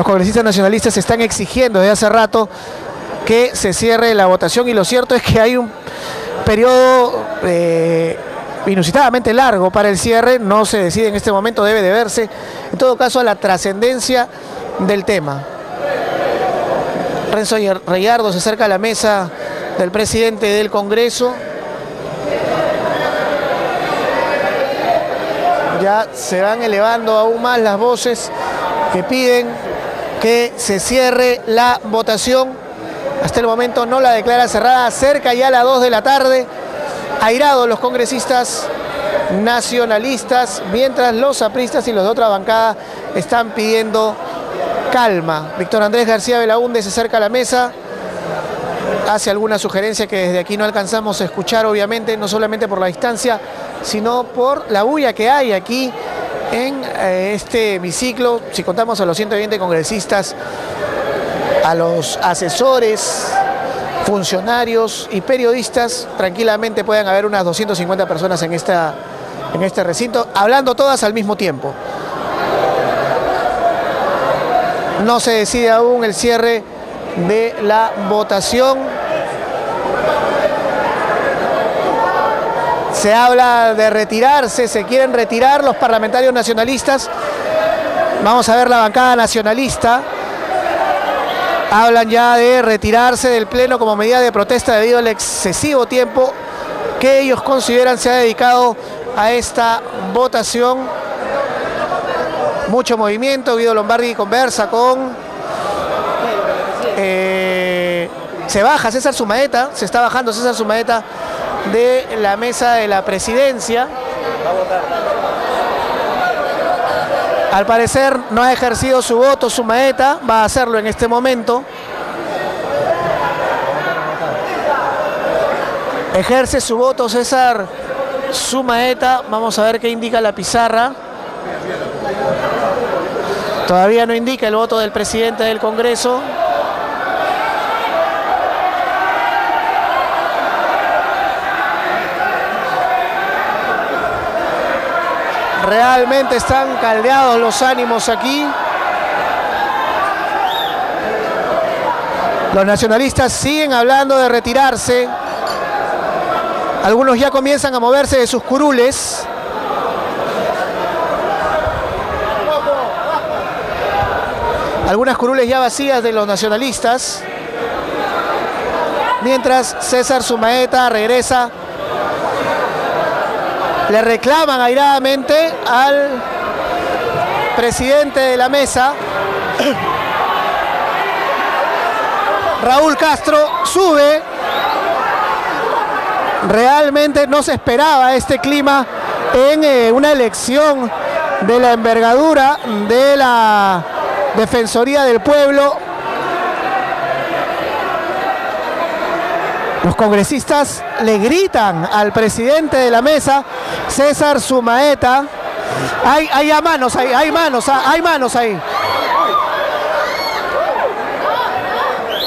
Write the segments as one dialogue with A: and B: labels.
A: Los congresistas nacionalistas están exigiendo desde hace rato que se cierre la votación y lo cierto es que hay un periodo eh, inusitadamente largo para el cierre, no se decide en este momento, debe de verse en todo caso a la trascendencia del tema. Renzo Reyardo se acerca a la mesa del presidente del Congreso. Ya se van elevando aún más las voces que piden que se cierre la votación. Hasta el momento no la declara cerrada, cerca ya a las 2 de la tarde. Airados los congresistas nacionalistas, mientras los apristas y los de otra bancada están pidiendo calma. Víctor Andrés García Belaúnde se acerca a la mesa, hace alguna sugerencia que desde aquí no alcanzamos a escuchar, obviamente, no solamente por la distancia, sino por la bulla que hay aquí en eh, este hemiciclo. Si contamos a los 120 congresistas, a los asesores, funcionarios y periodistas, tranquilamente pueden haber unas 250 personas en, esta, en este recinto, hablando todas al mismo tiempo. No se decide aún el cierre de la votación. Se habla de retirarse, se quieren retirar los parlamentarios nacionalistas. Vamos a ver la bancada nacionalista hablan ya de retirarse del Pleno como medida de protesta debido al excesivo tiempo que ellos consideran se ha dedicado a esta votación. Mucho movimiento, Guido Lombardi conversa con... Eh, se baja César Sumaeta, se está bajando César Sumaeta de la mesa de la presidencia. Al parecer no ha ejercido su voto su maeta, va a hacerlo en este momento. Ejerce su voto César Sumaeta. Vamos a ver qué indica la pizarra. Todavía no indica el voto del presidente del Congreso. Realmente están caldeados los ánimos aquí. Los nacionalistas siguen hablando de retirarse. Algunos ya comienzan a moverse de sus curules. Algunas curules ya vacías de los nacionalistas. Mientras César Sumaeta regresa le reclaman airadamente al presidente de la mesa. Raúl Castro sube. Realmente no se esperaba este clima en eh, una elección de la envergadura de la Defensoría del Pueblo Los congresistas le gritan al presidente de la mesa, César Sumaeta. Hay, hay manos ahí, hay manos, ah, hay manos ahí.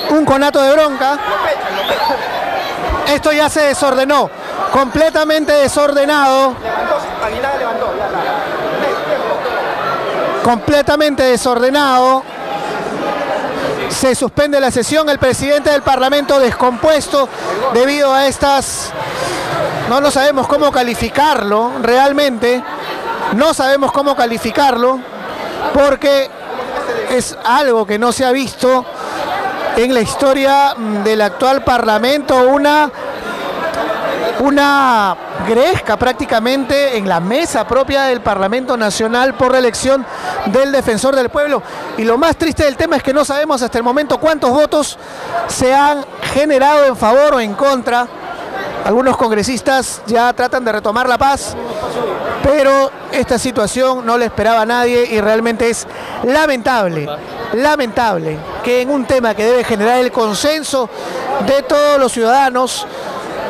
A: Un conato de bronca. Esto ya se desordenó, completamente desordenado. Completamente desordenado se suspende la sesión, el presidente del Parlamento descompuesto debido a estas, no lo sabemos cómo calificarlo realmente, no sabemos cómo calificarlo, porque es algo que no se ha visto en la historia del actual Parlamento, una una gresca prácticamente en la mesa propia del Parlamento Nacional por la elección del defensor del pueblo. Y lo más triste del tema es que no sabemos hasta el momento cuántos votos se han generado en favor o en contra. Algunos congresistas ya tratan de retomar la paz, pero esta situación no le esperaba nadie y realmente es lamentable, lamentable que en un tema que debe generar el consenso de todos los ciudadanos,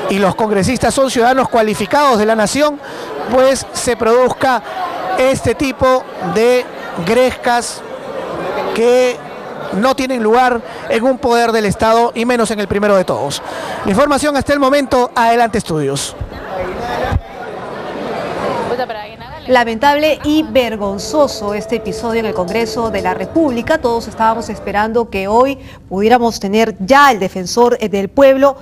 A: y los congresistas son ciudadanos cualificados de la nación, pues se produzca este tipo de grescas que no tienen lugar en un poder del Estado y menos en el primero de todos. Información hasta el momento, adelante estudios.
B: lamentable y vergonzoso este episodio en el Congreso de la República. Todos estábamos esperando que hoy pudiéramos tener ya el defensor del pueblo